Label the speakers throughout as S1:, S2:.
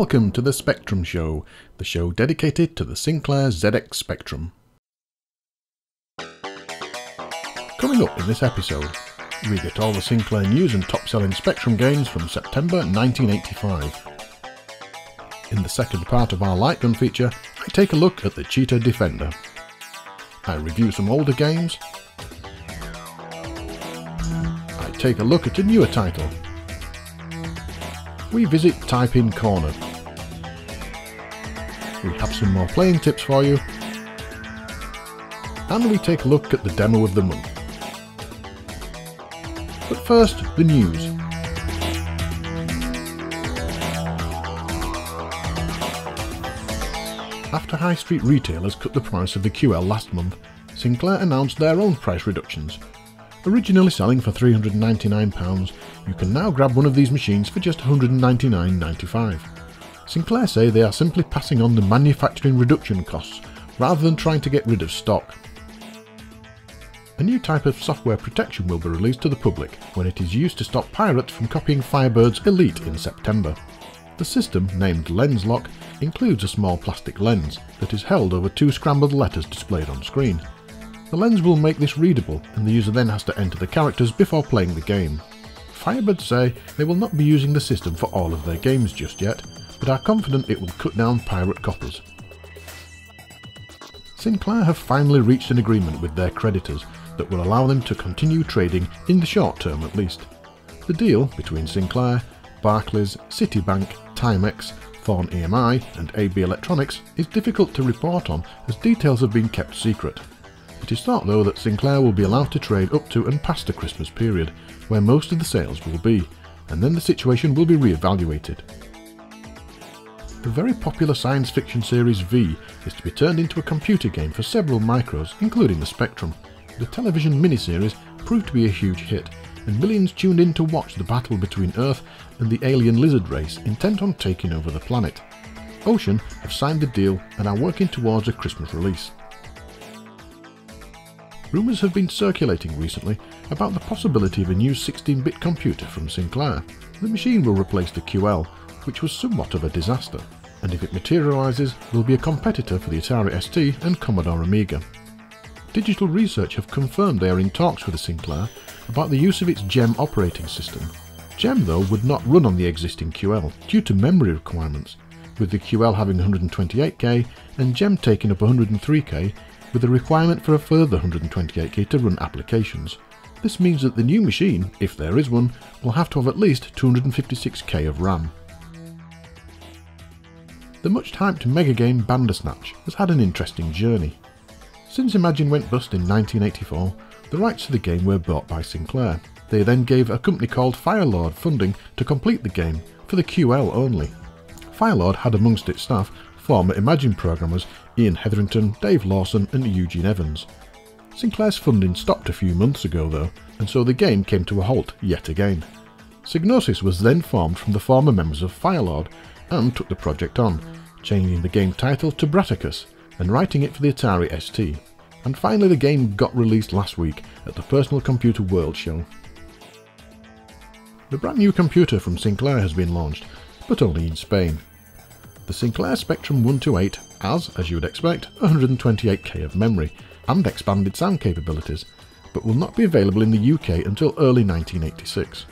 S1: welcome to the Spectrum Show, the show dedicated to the Sinclair ZX Spectrum. Coming up in this episode, we get all the Sinclair news and top selling Spectrum games from September 1985. In the second part of our light gun feature, I take a look at the Cheetah Defender. I review some older games. I take a look at a newer title, we visit Type In Corner. We have some more playing tips for you. And we take a look at the demo of the month. But first, the news. After high street retailers cut the price of the QL last month, Sinclair announced their own price reductions. Originally selling for £399, you can now grab one of these machines for just $199.95. Sinclair say they are simply passing on the manufacturing reduction costs rather than trying to get rid of stock. A new type of software protection will be released to the public when it is used to stop pirates from copying Firebird's Elite in September. The system, named Lenslok, includes a small plastic lens that is held over two scrambled letters displayed on screen. The lens will make this readable and the user then has to enter the characters before playing the game. Firebird say they will not be using the system for all of their games just yet, but are confident it will cut down pirate copies. Sinclair have finally reached an agreement with their creditors that will allow them to continue trading in the short term at least. The deal between Sinclair, Barclays, Citibank, Timex, Thorn EMI and AB Electronics is difficult to report on as details have been kept secret. It is thought though that Sinclair will be allowed to trade up to and past the Christmas period, where most of the sales will be, and then the situation will be re-evaluated. The very popular science fiction series V is to be turned into a computer game for several micros, including the Spectrum. The television miniseries proved to be a huge hit, and millions tuned in to watch the battle between Earth and the alien lizard race intent on taking over the planet. Ocean have signed the deal and are working towards a Christmas release. Rumours have been circulating recently about the possibility of a new 16-bit computer from Sinclair. The machine will replace the QL, which was somewhat of a disaster, and if it materialises, will be a competitor for the Atari ST and Commodore Amiga. Digital Research have confirmed they are in talks with the Sinclair about the use of its GEM operating system. GEM though would not run on the existing QL due to memory requirements, with the QL having 128k and GEM taking up 103k with a requirement for a further 128k to run applications. This means that the new machine, if there is one, will have to have at least 256k of RAM. The much hyped mega game Bandersnatch has had an interesting journey. Since Imagine went bust in 1984, the rights to the game were bought by Sinclair. They then gave a company called Firelord funding to complete the game, for the QL only. Firelord had amongst its staff former Imagine programmers Ian Hetherington, Dave Lawson and Eugene Evans. Sinclair's funding stopped a few months ago though, and so the game came to a halt yet again. Psygnosis was then formed from the former members of Firelord and took the project on, changing the game title to Brataccas and writing it for the Atari ST. And finally the game got released last week at the Personal Computer World Show. The brand new computer from Sinclair has been launched, but only in Spain. The Sinclair Spectrum 128 has, as you would expect, 128k of memory and expanded sound capabilities, but will not be available in the UK until early 1986.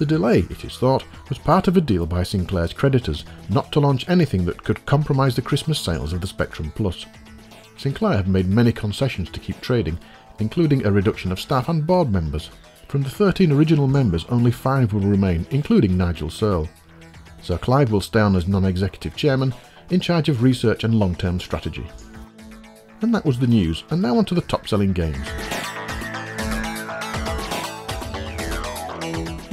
S1: The delay, it is thought, was part of a deal by Sinclair's creditors not to launch anything that could compromise the Christmas sales of the Spectrum Plus. Sinclair have made many concessions to keep trading, including a reduction of staff and board members. From the 13 original members, only 5 will remain, including Nigel Searle. Sir Clive will stay on as non-executive chairman, in charge of research and long-term strategy. And that was the news, and now on to the top-selling games.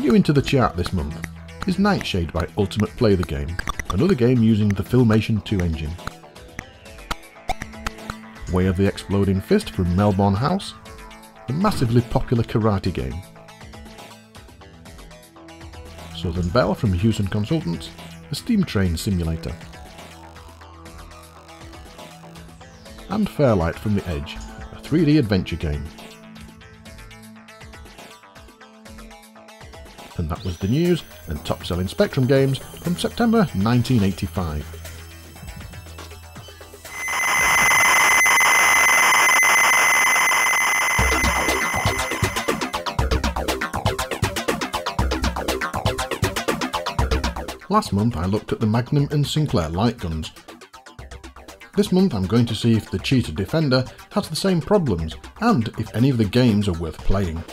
S1: New into the chart this month is Nightshade by Ultimate Play the Game, another game using the Filmation 2 engine. Way of the Exploding Fist from Melbourne House, the massively popular karate game, Southern Belle from Hewson Consultants, a steam train simulator. And Fairlight from The Edge, a 3D adventure game. And that was the news and top selling Spectrum games from September 1985. Last month I looked at the Magnum and Sinclair light guns. This month I'm going to see if the Cheetah Defender has the same problems and if any of the games are worth playing.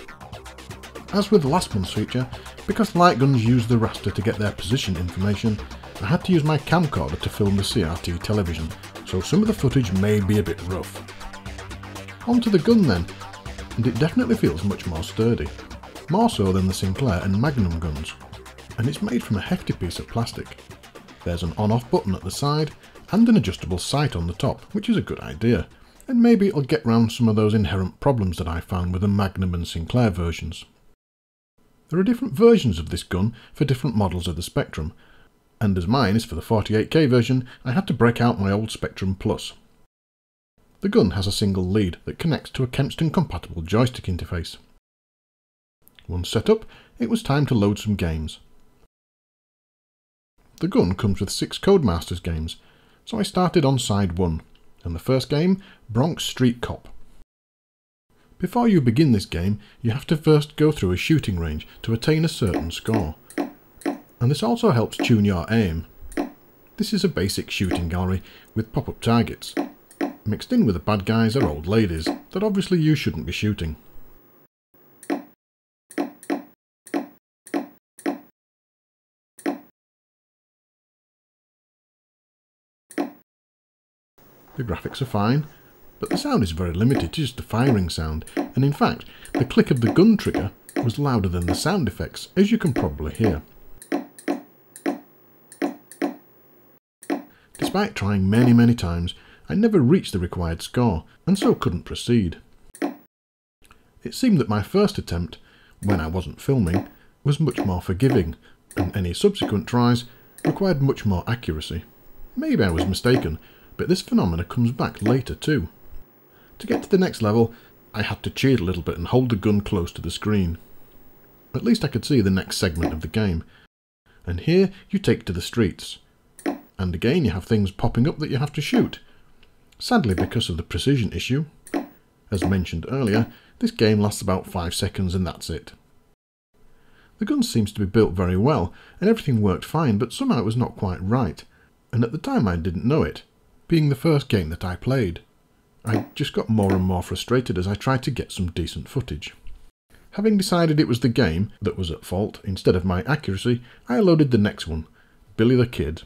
S1: As with last month's feature, because light guns use the raster to get their position information, I had to use my camcorder to film the CRT television, so some of the footage may be a bit rough. Onto the gun then, and it definitely feels much more sturdy, more so than the Sinclair and Magnum guns and it's made from a hefty piece of plastic. There's an on-off button at the side and an adjustable sight on the top, which is a good idea, and maybe it'll get round some of those inherent problems that I found with the Magnum and Sinclair versions. There are different versions of this gun for different models of the Spectrum, and as mine is for the 48K version, I had to break out my old Spectrum Plus. The gun has a single lead that connects to a Kempston compatible joystick interface. Once set up, it was time to load some games. The gun comes with six Codemasters games, so I started on side 1, and the first game, Bronx Street Cop. Before you begin this game, you have to first go through a shooting range to attain a certain score. And this also helps tune your aim. This is a basic shooting gallery with pop-up targets. Mixed in with the bad guys are old ladies that obviously you shouldn't be shooting. The graphics are fine, but the sound is very limited just the firing sound, and in fact, the click of the gun trigger was louder than the sound effects, as you can probably hear. Despite trying many many times, I never reached the required score, and so couldn't proceed. It seemed that my first attempt, when I wasn't filming, was much more forgiving, and any subsequent tries required much more accuracy. Maybe I was mistaken, but this phenomena comes back later too. To get to the next level, I had to cheat a little bit and hold the gun close to the screen. At least I could see the next segment of the game. And here you take to the streets. And again you have things popping up that you have to shoot. Sadly because of the precision issue. As mentioned earlier, this game lasts about 5 seconds and that's it. The gun seems to be built very well, and everything worked fine, but somehow it was not quite right, and at the time I didn't know it being the first game that I played. I just got more and more frustrated as I tried to get some decent footage. Having decided it was the game that was at fault instead of my accuracy, I loaded the next one, Billy the Kid.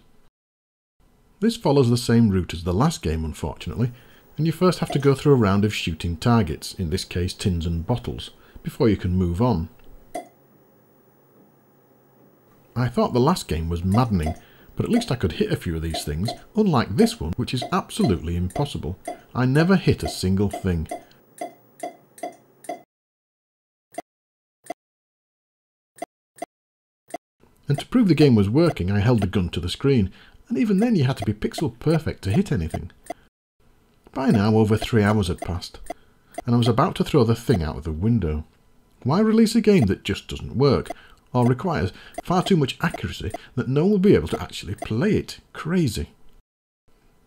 S1: This follows the same route as the last game unfortunately, and you first have to go through a round of shooting targets, in this case tins and bottles, before you can move on. I thought the last game was maddening but at least I could hit a few of these things, unlike this one, which is absolutely impossible. I never hit a single thing. And to prove the game was working, I held the gun to the screen, and even then you had to be pixel perfect to hit anything. By now over three hours had passed, and I was about to throw the thing out of the window. Why release a game that just doesn't work, or requires far too much accuracy that no one will be able to actually play it. Crazy.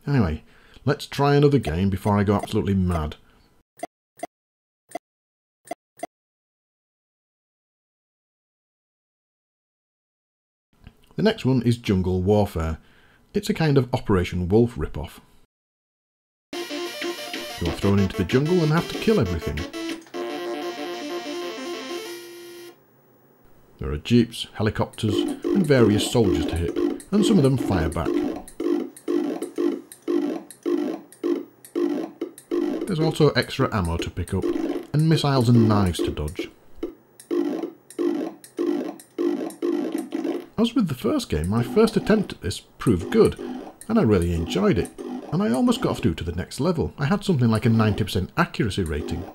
S1: Anyway, let's try another game before I go absolutely mad. The next one is Jungle Warfare. It's a kind of Operation Wolf ripoff. You're thrown into the jungle and have to kill everything. There are jeeps, helicopters and various soldiers to hit, and some of them fire back. There's also extra ammo to pick up, and missiles and knives to dodge. As with the first game, my first attempt at this proved good, and I really enjoyed it, and I almost got through to the next level. I had something like a 90% accuracy rating.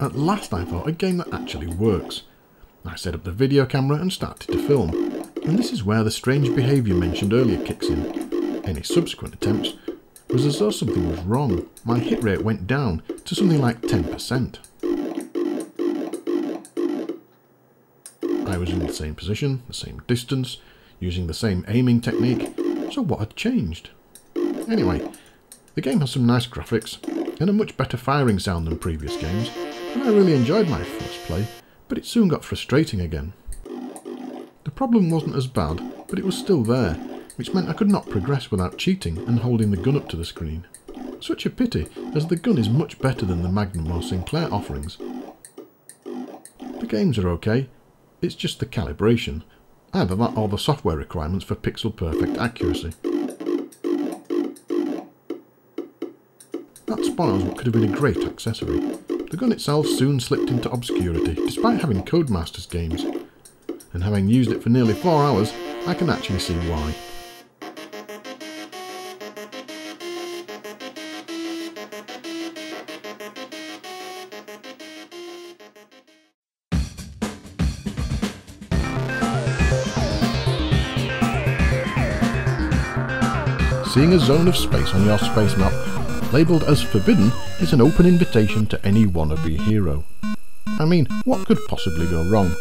S1: At last I thought a game that actually works. I set up the video camera and started to film, and this is where the strange behaviour mentioned earlier kicks in. Any subsequent attempts was as though something was wrong. My hit rate went down to something like 10%. I was in the same position, the same distance, using the same aiming technique, so what had changed? Anyway, the game has some nice graphics, and a much better firing sound than previous games, and I really enjoyed my first play, but it soon got frustrating again. The problem wasn't as bad, but it was still there, which meant I could not progress without cheating and holding the gun up to the screen. Such a pity, as the gun is much better than the Magnum or Sinclair offerings. The games are okay, it's just the calibration, either that or the software requirements for pixel perfect accuracy. That spoils what could have been a great accessory. The gun itself soon slipped into obscurity, despite having Codemasters games. And having used it for nearly four hours, I can actually see why. Seeing a zone of space on your space map, labelled as forbidden, is an open invitation to any wannabe hero. I mean, what could possibly go wrong?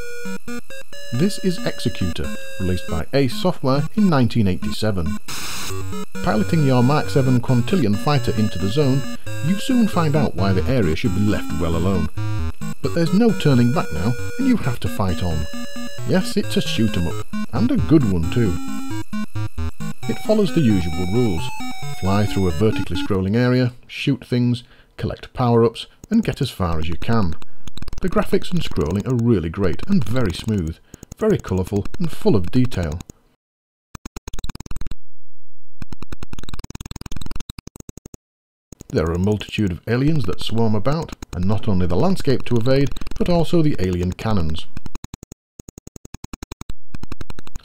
S1: This is Executor, released by Ace Software in 1987. Piloting your Mark 7 Quintillion fighter into the zone, you soon find out why the area should be left well alone. But there's no turning back now, and you have to fight on. Yes, it's a shoot 'em up, and a good one too. It follows the usual rules. Fly through a vertically scrolling area, shoot things, collect power-ups, and get as far as you can. The graphics and scrolling are really great and very smooth, very colourful and full of detail. There are a multitude of aliens that swarm about, and not only the landscape to evade, but also the alien cannons.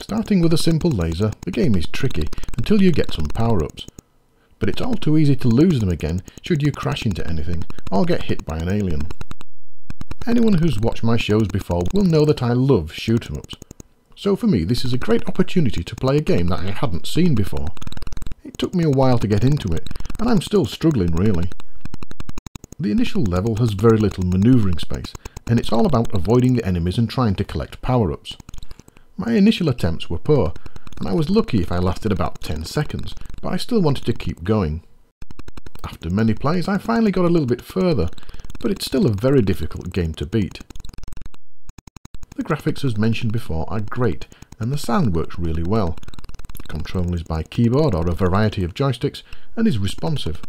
S1: Starting with a simple laser, the game is tricky until you get some power-ups. But it's all too easy to lose them again should you crash into anything or get hit by an alien. Anyone who's watched my shows before will know that I love shoot 'em ups. So for me this is a great opportunity to play a game that I hadn't seen before. It took me a while to get into it, and I'm still struggling really. The initial level has very little manoeuvring space, and it's all about avoiding the enemies and trying to collect power-ups. My initial attempts were poor, and I was lucky if I lasted about 10 seconds, but I still wanted to keep going. After many plays I finally got a little bit further, but it's still a very difficult game to beat. The graphics as mentioned before are great, and the sound works really well. Control is by keyboard or a variety of joysticks, and is responsive.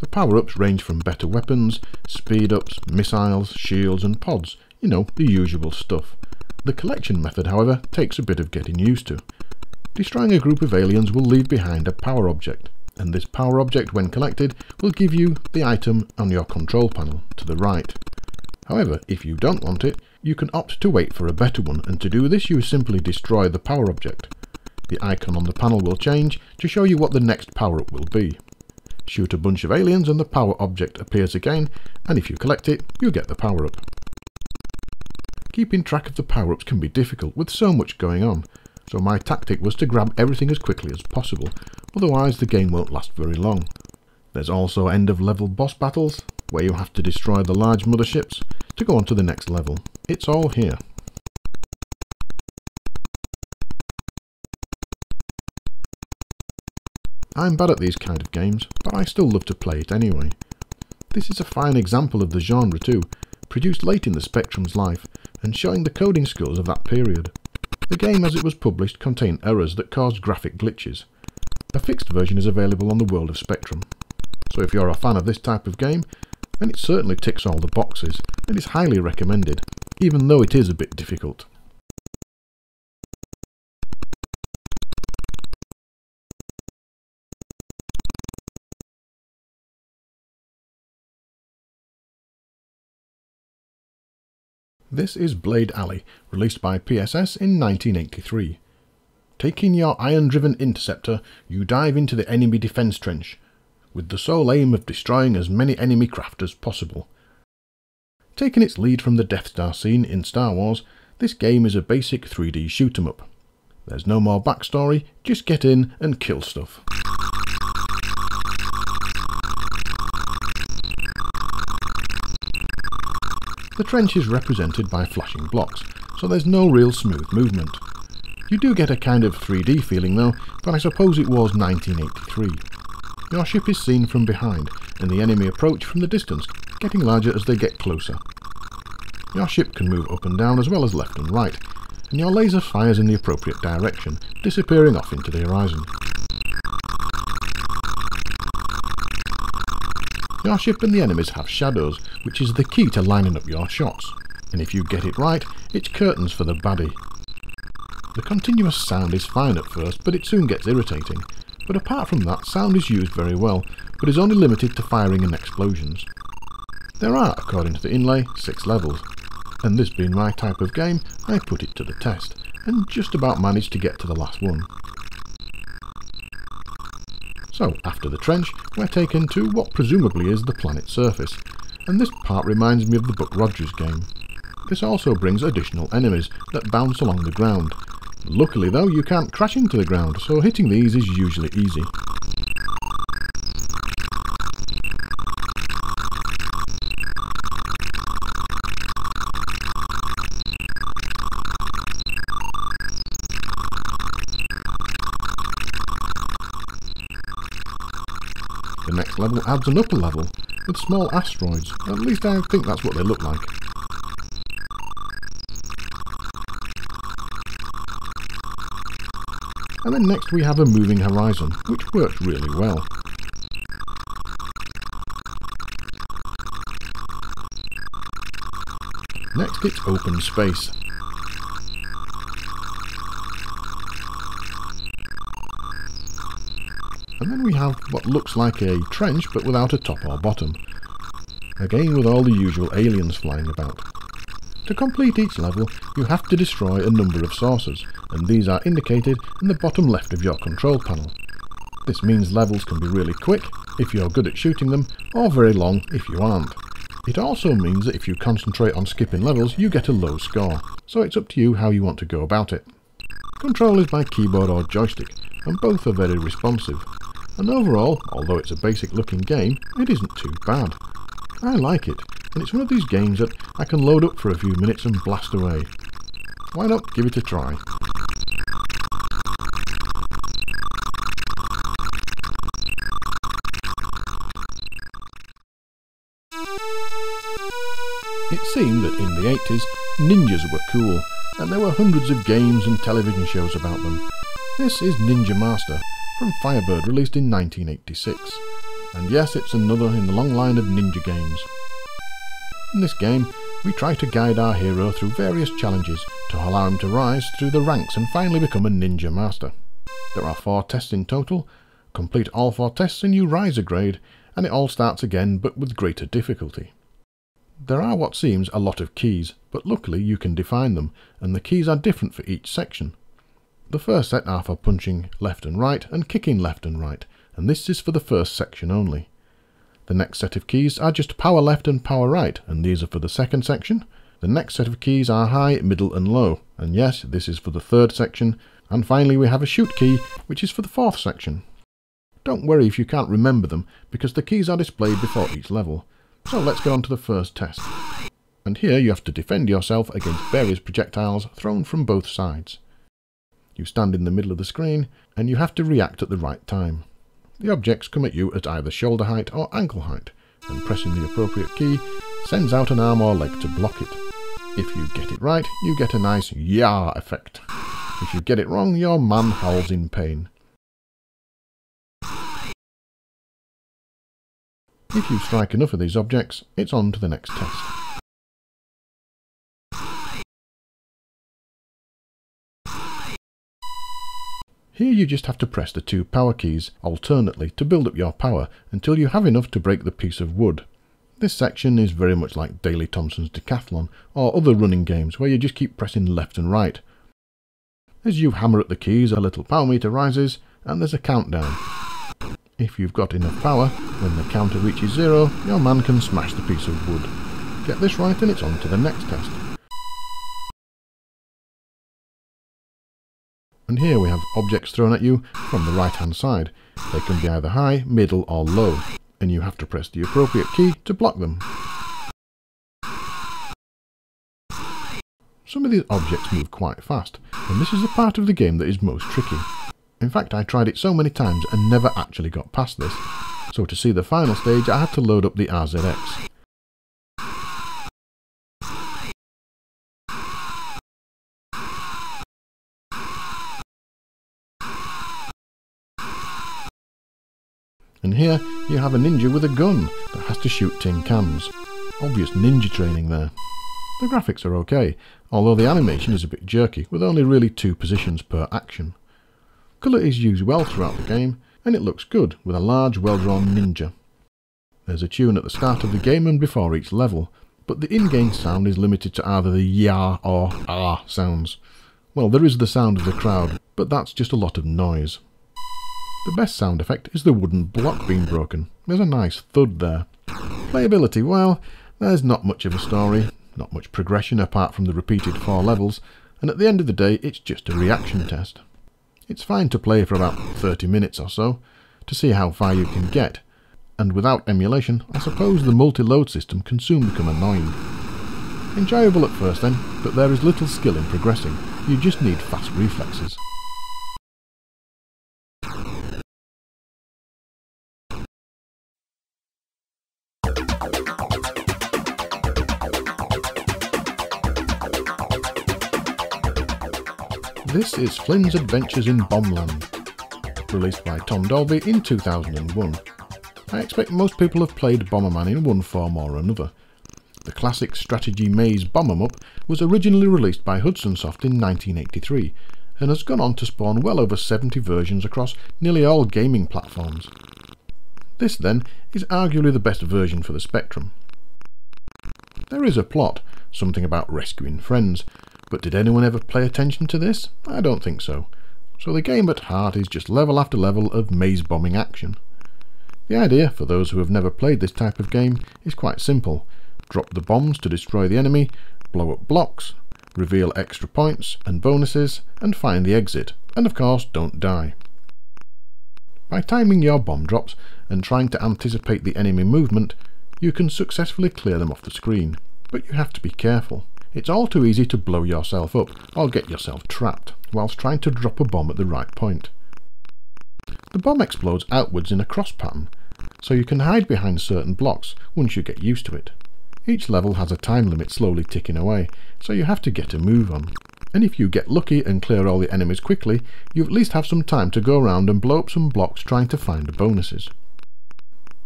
S1: The power-ups range from better weapons, speed-ups, missiles, shields and pods, you know, the usual stuff. The collection method, however, takes a bit of getting used to. Destroying a group of aliens will leave behind a power object, and this power object, when collected, will give you the item on your control panel to the right. However, if you don't want it, you can opt to wait for a better one, and to do this you simply destroy the power object. The icon on the panel will change to show you what the next power-up will be. Shoot a bunch of aliens and the power object appears again, and if you collect it, you get the power-up. Keeping track of the power-ups can be difficult with so much going on, so my tactic was to grab everything as quickly as possible, otherwise the game won't last very long. There's also end of level boss battles, where you have to destroy the large motherships to go on to the next level. It's all here. I'm bad at these kind of games, but I still love to play it anyway. This is a fine example of the genre too, produced late in the Spectrum's life, and showing the coding skills of that period. The game as it was published contained errors that caused graphic glitches. A fixed version is available on the World of Spectrum. So if you're a fan of this type of game, then it certainly ticks all the boxes and is highly recommended, even though it is a bit difficult. This is Blade Alley, released by PSS in 1983. Taking your iron-driven interceptor, you dive into the enemy defence trench, with the sole aim of destroying as many enemy craft as possible. Taking its lead from the Death Star scene in Star Wars, this game is a basic 3D shoot 'em up. There's no more backstory, just get in and kill stuff. The trench is represented by flashing blocks, so there's no real smooth movement. You do get a kind of 3D feeling though, but I suppose it was 1983. Your ship is seen from behind, and the enemy approach from the distance, getting larger as they get closer. Your ship can move up and down as well as left and right, and your laser fires in the appropriate direction, disappearing off into the horizon. Your ship and the enemies have shadows, which is the key to lining up your shots, and if you get it right, it's curtains for the baddie. The continuous sound is fine at first, but it soon gets irritating, but apart from that, sound is used very well, but is only limited to firing and explosions. There are, according to the inlay, six levels, and this being my type of game, I put it to the test, and just about managed to get to the last one. So, after the trench, we're taken to what presumably is the planet's surface, and this part reminds me of the Buck Rogers game. This also brings additional enemies that bounce along the ground. Luckily though, you can't crash into the ground, so hitting these is usually easy. Level adds an upper level, with small asteroids, at least I think that's what they look like. And then next we have a moving horizon, which works really well. Next it's open space, And then we have what looks like a trench but without a top or bottom. Again with all the usual aliens flying about. To complete each level, you have to destroy a number of sources, and these are indicated in the bottom left of your control panel. This means levels can be really quick, if you're good at shooting them, or very long if you aren't. It also means that if you concentrate on skipping levels, you get a low score, so it's up to you how you want to go about it. Control is by keyboard or joystick, and both are very responsive, and overall, although it's a basic looking game, it isn't too bad. I like it, and it's one of these games that I can load up for a few minutes and blast away. Why not give it a try? It seemed that in the 80s, ninjas were cool, and there were hundreds of games and television shows about them. This is Ninja Master, from Firebird released in 1986. And yes, it's another in the long line of ninja games. In this game, we try to guide our hero through various challenges to allow him to rise through the ranks and finally become a ninja master. There are four tests in total. Complete all four tests and you rise a grade, and it all starts again but with greater difficulty. There are what seems a lot of keys, but luckily you can define them, and the keys are different for each section. The first set are for punching left and right and kicking left and right, and this is for the first section only. The next set of keys are just power left and power right, and these are for the second section. The next set of keys are high, middle and low, and yes, this is for the third section. And finally we have a shoot key, which is for the fourth section. Don't worry if you can't remember them, because the keys are displayed before each level. So let's get on to the first test. And here you have to defend yourself against various projectiles thrown from both sides. You stand in the middle of the screen, and you have to react at the right time. The objects come at you at either shoulder height or ankle height, and pressing the appropriate key sends out an arm or leg to block it. If you get it right, you get a nice yah effect. If you get it wrong, your man howls in pain. If you strike enough of these objects, it's on to the next test. Here you just have to press the two power keys alternately to build up your power until you have enough to break the piece of wood. This section is very much like Daley Thompson's Decathlon or other running games where you just keep pressing left and right. As you hammer at the keys a little power meter rises and there's a countdown. If you've got enough power, when the counter reaches zero, your man can smash the piece of wood. Get this right and it's on to the next test. And here we have objects thrown at you from the right hand side. They can be either high, middle or low, and you have to press the appropriate key to block them. Some of these objects move quite fast, and this is the part of the game that is most tricky. In fact, I tried it so many times and never actually got past this, so to see the final stage I had to load up the RZX. And here you have a ninja with a gun that has to shoot tin cans. Obvious ninja training there. The graphics are okay, although the animation is a bit jerky, with only really two positions per action. Colour is used well throughout the game, and it looks good with a large well-drawn ninja. There's a tune at the start of the game and before each level, but the in-game sound is limited to either the ya or ah sounds. Well, there is the sound of the crowd, but that's just a lot of noise. The best sound effect is the wooden block being broken. There's a nice thud there. Playability, well, there's not much of a story, not much progression apart from the repeated four levels, and at the end of the day it's just a reaction test. It's fine to play for about 30 minutes or so, to see how far you can get, and without emulation, I suppose the multi-load system can soon become annoying. Enjoyable at first then, but there is little skill in progressing, you just need fast reflexes. This is Flynn's Adventures in Bombland, released by Tom Dolby in 2001. I expect most people have played Bomberman in one form or another. The classic strategy maze Bombermup was originally released by Hudson Soft in 1983 and has gone on to spawn well over 70 versions across nearly all gaming platforms. This, then, is arguably the best version for the Spectrum. There is a plot, something about rescuing friends, but did anyone ever pay attention to this? I don't think so. So the game at heart is just level after level of maze bombing action. The idea, for those who have never played this type of game, is quite simple. Drop the bombs to destroy the enemy, blow up blocks, reveal extra points and bonuses, and find the exit, and of course don't die. By timing your bomb drops and trying to anticipate the enemy movement, you can successfully clear them off the screen, but you have to be careful. It's all too easy to blow yourself up or get yourself trapped whilst trying to drop a bomb at the right point. The bomb explodes outwards in a cross pattern, so you can hide behind certain blocks once you get used to it. Each level has a time limit slowly ticking away, so you have to get a move on. And if you get lucky and clear all the enemies quickly, you at least have some time to go around and blow up some blocks trying to find bonuses.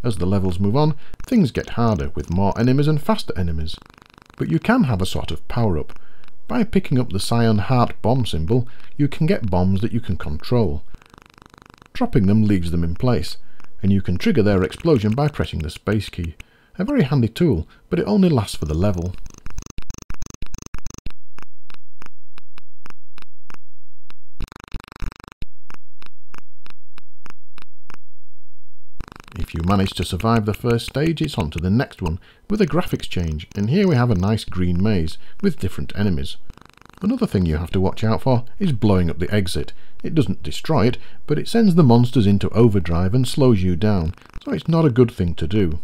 S1: As the levels move on, things get harder with more enemies and faster enemies, but you can have a sort of power-up. By picking up the cyan heart bomb symbol, you can get bombs that you can control. Dropping them leaves them in place, and you can trigger their explosion by pressing the space key. A very handy tool, but it only lasts for the level. If you manage to survive the first stage, it's on to the next one, with a graphics change, and here we have a nice green maze, with different enemies. Another thing you have to watch out for is blowing up the exit. It doesn't destroy it, but it sends the monsters into overdrive and slows you down, so it's not a good thing to do.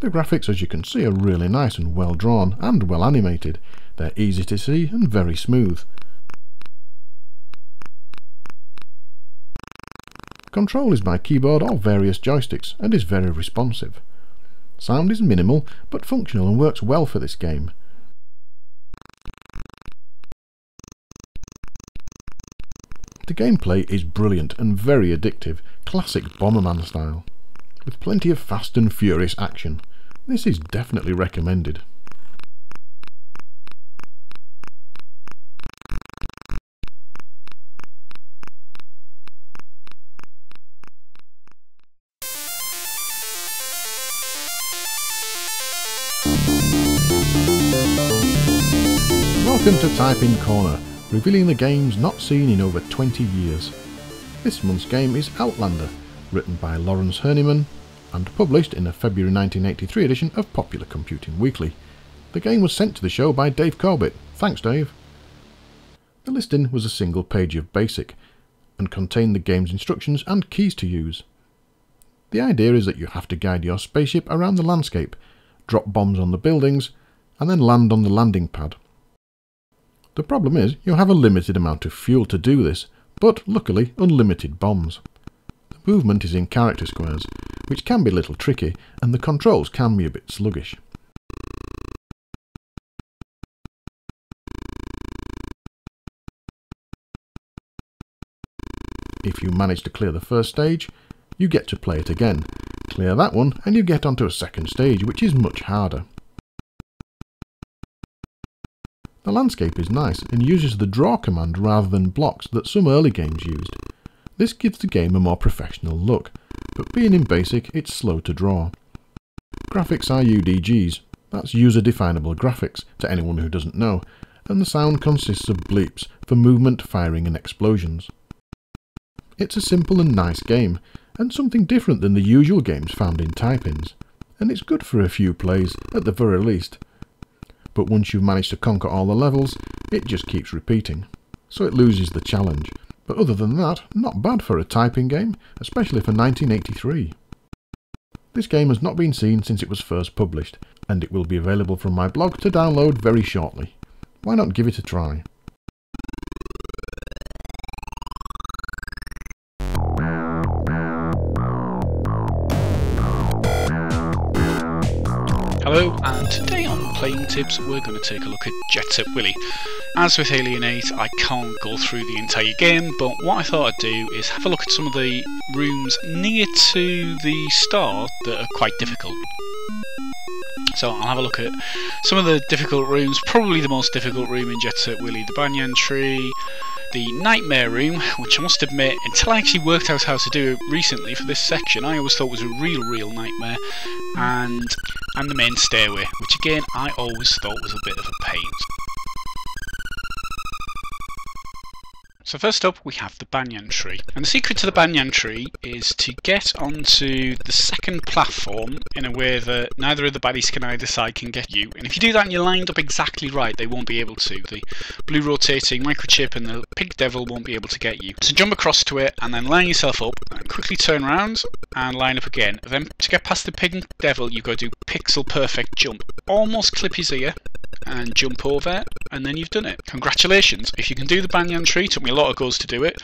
S1: The graphics, as you can see, are really nice and well drawn and well animated. They're easy to see and very smooth. Control is by keyboard or various joysticks and is very responsive. Sound is minimal but functional and works well for this game. The gameplay is brilliant and very addictive, classic Bomberman style, with plenty of fast and furious action. This is definitely recommended. Welcome to Type In Corner, revealing the games not seen in over 20 years. This month's game is Outlander, written by Lawrence Herniman and published in the February 1983 edition of Popular Computing Weekly. The game was sent to the show by Dave Corbett. Thanks, Dave. The listing was a single page of BASIC and contained the game's instructions and keys to use. The idea is that you have to guide your spaceship around the landscape, drop bombs on the buildings, and then land on the landing pad. The problem is you have a limited amount of fuel to do this, but luckily unlimited bombs. The movement is in character squares, which can be a little tricky, and the controls can be a bit sluggish. If you manage to clear the first stage, you get to play it again. Clear that one and you get onto a second stage, which is much harder. The landscape is nice and uses the draw command rather than blocks that some early games used. This gives the game a more professional look, but being in basic it's slow to draw. Graphics are UDGs, that's user definable graphics to anyone who doesn't know, and the sound consists of bleeps for movement, firing and explosions. It's a simple and nice game, and something different than the usual games found in Type-ins, and it's good for a few plays at the very least. But once you've managed to conquer all the levels, it just keeps repeating, so it loses the challenge. But other than that, not bad for a Type-in game, especially for 1983. This game has not been seen since it was first published, and it will be available from my blog to download very shortly. Why not give it a try?
S2: Hello, and today on Playing Tips we're going to take a look at Jet Set Willy. As with Alien 8, I can't go through the entire game, but what I thought I'd do is have a look at some of the rooms near to the start that are quite difficult. So I'll have a look at some of the difficult rooms, probably the most difficult room in Jet Set Willy, the Banyan Tree, the Nightmare Room, which I must admit, until I actually worked out how to do it recently for this section, I always thought was a real, real nightmare, and, and the main stairway, which again I always thought was a bit of a pain. So first up we have the banyan tree. And the secret to the banyan tree is to get onto the second platform in a way that neither of the baddies can either side can get you. And if you do that and you're lined up exactly right, they won't be able to. The blue rotating microchip and the pig devil won't be able to get you. So jump across to it and then line yourself up and quickly turn around and line up again. Then to get past the pig devil you've got to do pixel perfect jump. Almost clip his ear and jump over and then you've done it. Congratulations. If you can do the banyan tree, took me a lot of goes to do it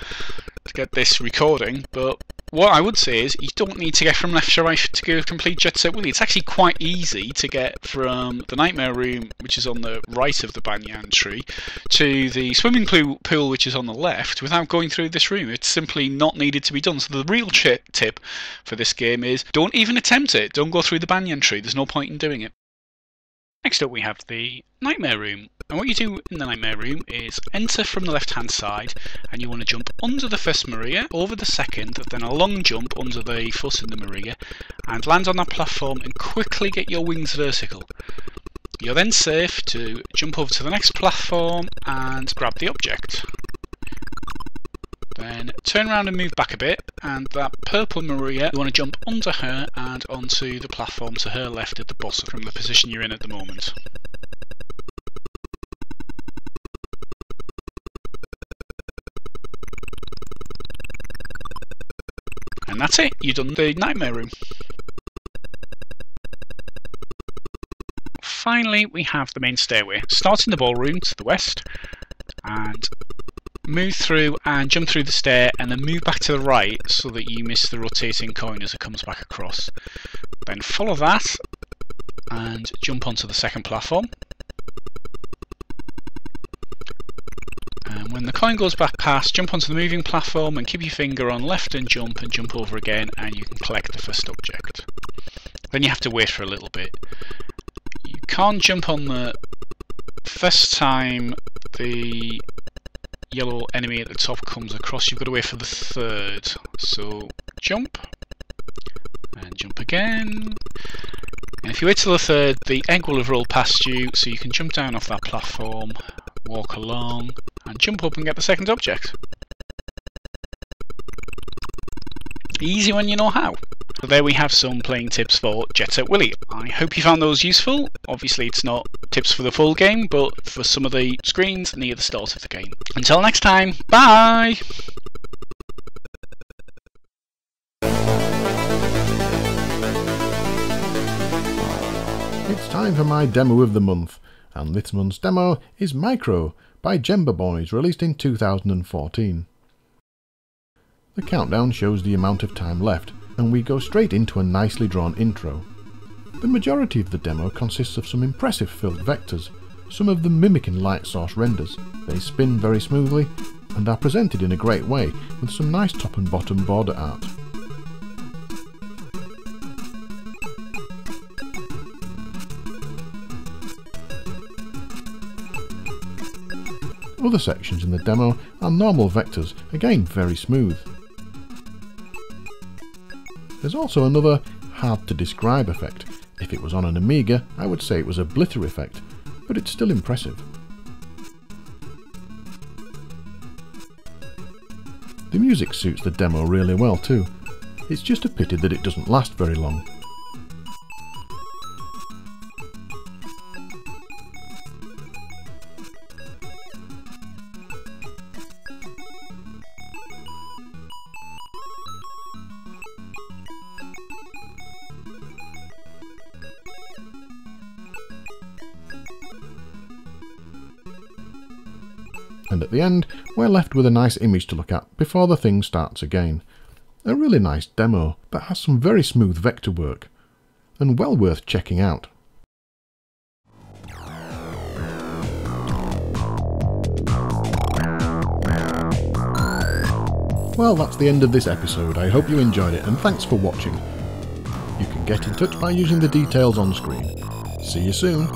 S2: to get this recording, but what I would say is you don't need to get from left to right to go complete Jet Set Willy. It's actually quite easy to get from the Nightmare Room, which is on the right of the banyan tree, to the swimming pool, which is on the left, without going through this room. It's simply not needed to be done. So the real tip for this game is don't even attempt it. Don't go through the banyan tree. There's no point in doing it. Next up we have the Nightmare Room. And what you do in the Nightmare Room is enter from the left hand side and you want to jump under the first Maria, over the second, then a long jump under the foot in the Maria and land on that platform and quickly get your wings vertical. You're then safe to jump over to the next platform and grab the object. Then turn around and move back a bit, and that purple Maria, you want to jump under her and onto the platform to her left at the bottom from the position you're in at the moment. And that's it, you've done the Nightmare Room. Finally, we have the main stairway. Start in the ballroom to the west, and move through and jump through the stair and then move back to the right so that you miss the rotating coin as it comes back across. Then follow that and jump onto the second platform. And when the coin goes back past, jump onto the moving platform and keep your finger on left and jump and jump over again and you can collect the first object. Then you have to wait for a little bit. You can't jump on the first time the yellow enemy at the top comes across, you've got to wait for the third. So jump, and jump again. And if you wait till the third, the egg will have rolled past you, so you can jump down off that platform, walk along, and jump up and get the second object. Easy when you know how. So there we have some playing tips for Jet Set Willy. I hope you found those useful. Obviously it's not tips for the full game, but for some of the screens near the start of the game. Until next time, bye!
S1: It's time for my demo of the month, and this month's demo is Micro by Jemba Boys, released in 2014. The countdown shows the amount of time left, and we go straight into a nicely drawn intro. The majority of the demo consists of some impressive filled vectors, some of them mimicking light source renders. They spin very smoothly and are presented in a great way with some nice top and bottom border art. Other sections in the demo are normal vectors, again very smooth. There's also another hard to describe effect. If it was on an Amiga, I would say it was a blitter effect, but it's still impressive. The music suits the demo really well too. It's just a pity that it doesn't last very long. We're left with a nice image to look at before the thing starts again. A really nice demo that has some very smooth vector work and well worth checking out. Well, that's the end of this episode. I hope you enjoyed it and thanks for watching. You can get in touch by using the details on screen. See you soon.